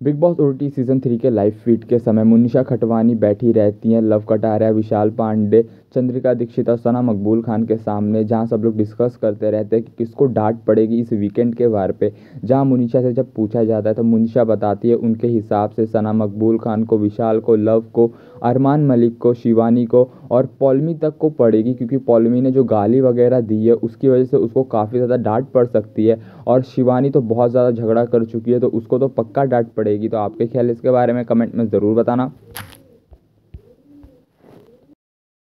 Bigg Boss OTT season three के live feed के समय मुनिषा खटवानी बैठी रहती हैं। लव कटारिया, विशाल पांडे, चंद्रिका दीक्षित और सना मकबूल खान के सामने, जहाँ सब लोग डिस्कस करते रहते हैं कि किसको डांट पड़ेगी इस वीकेंड के वार पे। जहाँ मुनिषा से जब पूछा जाता है तो मुनिषा बताती है, उनके हिसाब से सना मकबूल खान को, विशाल को, लव को, अरमान मलिक को, शिवानी को और पौलमी तक को पड़ेगी क्योंकि पौलमी ने जो गाली वगैरह दी है, उसकी वजह से उसको काफ़ी ज़्यादा डांट पड़ सकती है और शिवानी तो बहुत ज़्यादा झगड़ा कर चुकी है तो उसको तो पक्का डांट पड़ेगी। तो आपके ख्याल इसके बारे में कमेंट में ज़रूर बताना।